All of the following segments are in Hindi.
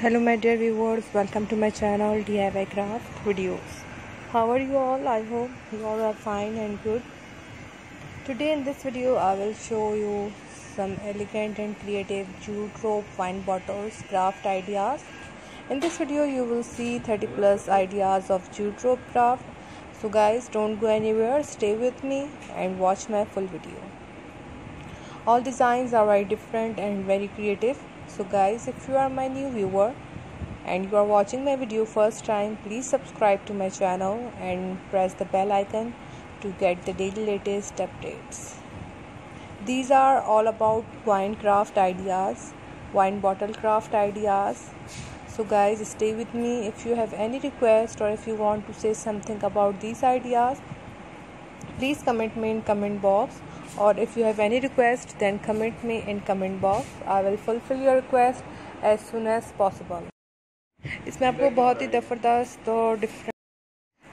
hello my dear viewers. Welcome to my channel diy craft videos. How are you all? I hope you all are fine and good. Today in this video i will show you some elegant and creative jute rope wine bottles craft ideas. In this video you will see 30 plus ideas of jute rope craft. So guys don't go anywhere. Stay with me and watch my full video. All designs are very different and very creative so guys if you are my new viewer and you are watching my video first time please subscribe to my channel and press the bell icon to get the daily latest updates. These are all about wine craft ideas wine bottle craft ideas. So guys stay with me. If you have any request or if you want to say something about these ideas please comment me in comment box. Or if you have any request then comment me in comment box. I will fulfill your request as soon as possible. इसमें आपको बहुत ही ज़बरदस्त और डिफरेंट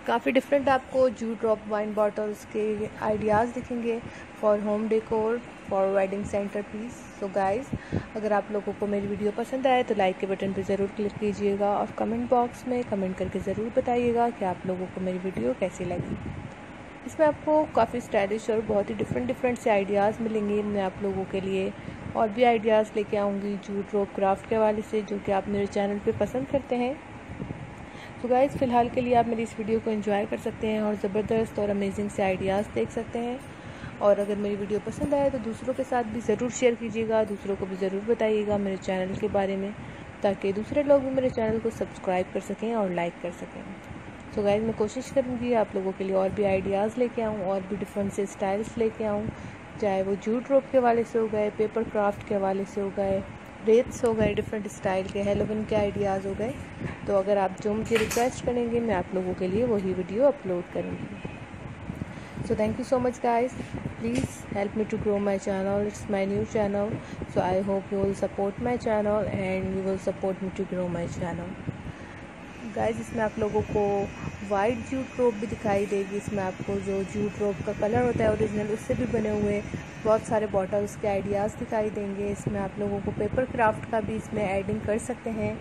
काफ़ी डिफरेंट आपको जू ड्रॉप वाइन बॉटल्स के आइडियाज़ दिखेंगे. For home decor for wedding centrepiece so guys अगर आप लोगों को मेरी वीडियो पसंद आए तो लाइक के बटन पर ज़रूर क्लिक कीजिएगा और कमेंट बॉक्स में कमेंट करके ज़रूर बताइएगा कि आप लोगों को मेरी वीडियो कैसी लगी. इसमें आपको काफ़ी स्टाइलिश और बहुत ही डिफरेंट डिफरेंट से आइडियाज़ मिलेंगे मैं आप लोगों के लिए। और भी आइडियाज़ लेके आऊँगी जूट रोप क्राफ्ट के हवाले से, जो कि आप मेरे चैनल पे पसंद करते हैं। तो गाइज़ फ़िलहाल के लिए आप मेरी इस वीडियो को एंजॉय कर सकते हैं और ज़बरदस्त और अमेजिंग से आइडियाज़ देख सकते हैं। और अगर मेरी वीडियो पसंद आए तो दूसरों के साथ भी ज़रूर शेयर कीजिएगा, दूसरों को भी ज़रूर बताइएगा मेरे चैनल के बारे में, ताकि दूसरे लोग भी मेरे चैनल को सब्सक्राइब कर सकें और लाइक कर सकें। तो गाइज़ मैं कोशिश करूँगी आप लोगों के लिए और भी आइडियाज़ लेके आऊँ, और भी डिफरेंट से स्टाइल्स लेके आऊँ। चाहे वो जूट रोप के हवाले से हो गए पेपर क्राफ्ट के हवाले से हो गए रेट्स हो गए डिफरेंट स्टाइल के हेलोविन के आइडियाज़ हो गए। तो अगर आप जो मुझे रिक्वेस्ट करेंगे, मैं आप लोगों के लिए वही वीडियो अपलोड करूँगी। So thank you so much guys please help me to grow my channel it's my new channel so I hope you will support my channel and you will support me to grow my channel guys इसमें आप लोगों को वाइट जूट रोप भी दिखाई देगी। इसमें आपको जो जूट रोप का कलर होता है ओरिजिनल उससे भी बने हुए बहुत सारे बॉटल्स के आइडियाज़ दिखाई देंगे। इसमें आप लोगों को पेपर क्राफ्ट का भी इसमें एडिंग कर सकते हैं।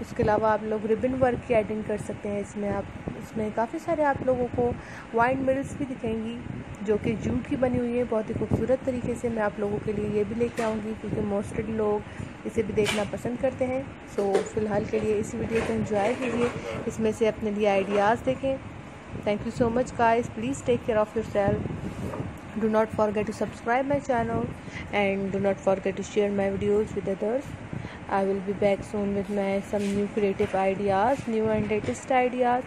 उसके अलावा आप लोग रिबन वर्क की एडिंग कर सकते हैं। इसमें आप इसमें काफ़ी सारे आप लोगों को वाइन मिल्स भी दिखेंगी, जो कि जूट की बनी हुई है। बहुत ही खूबसूरत तरीके से मैं आप लोगों के लिए ये भी लेके आऊँगी, क्योंकि मोस्टली लोग इसे भी देखना पसंद करते हैं। सो so, फ़िलहाल के लिए इसी वीडियो को एंजॉय कीजिए। इसमें से अपने लिए आइडियाज़ देखें। Thank you so much guys please take care of yourself do not forget to subscribe my channel and do not forget to share my videos with others I will be back soon with my some new creative ideas new and latest ideas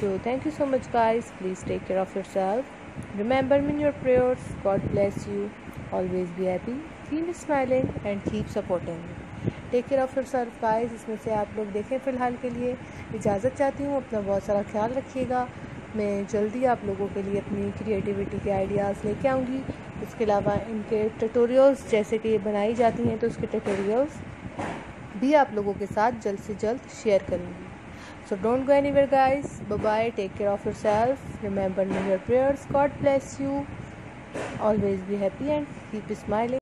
so thank you so much guys please take care of yourself Remember me in your prayers. God bless you. Always be happy. Smiling and keep supporting me. Take care of yourself guys इसमें से आप लोग देखें फ़िलहाल के लिए इजाज़त चाहती हूँ अपना बहुत सारा ख्याल रखिएगा मैं जल्दी आप लोगों के लिए अपनी क्रिएटिविटी के आइडियाज़ लेके आऊँगी इसके अलावा इनके ट्यूटोरियल्स जैसे कि ये बनाई जाती हैं तो उसके ट्यूटोरियल्स भी आप लोगों के साथ जल्द से जल्द शेयर करूँगी So don't go anywhere, guys. Bye bye. Take care of. Remember me your prayers. God bless you. Always be happy and keep smiling.